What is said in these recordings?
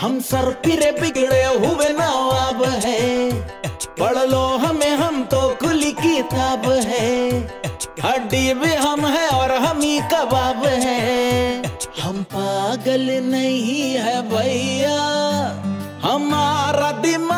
हम सर फिरे बिगड़े हुए नवाब है। पढ़ लो हमें, हम तो खुली किताब है। हड्डी भी हम है और हम ही कबाब पागल नहीं है भैया। हमारा दिमाग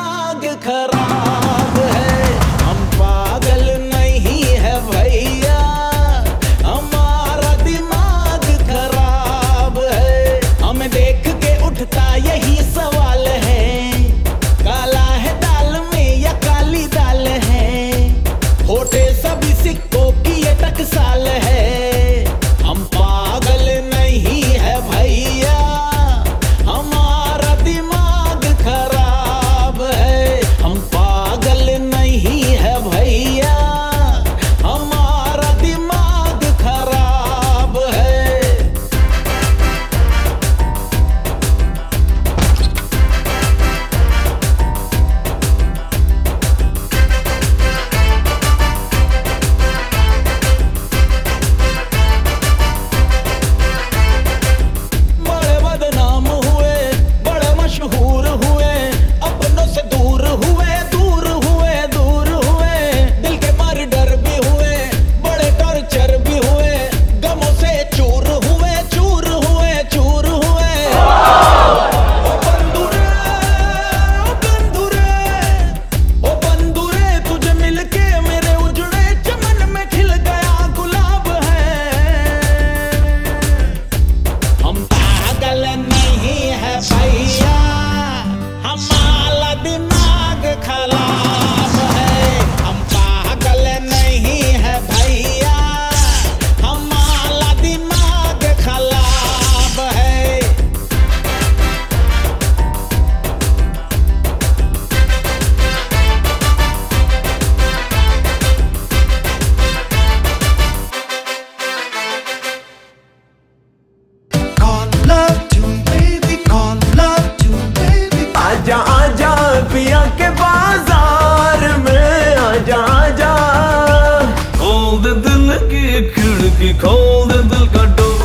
बाज़ार में आ जा जा खोल दे दिल की खिड़की, खोल दे दिल का डोर।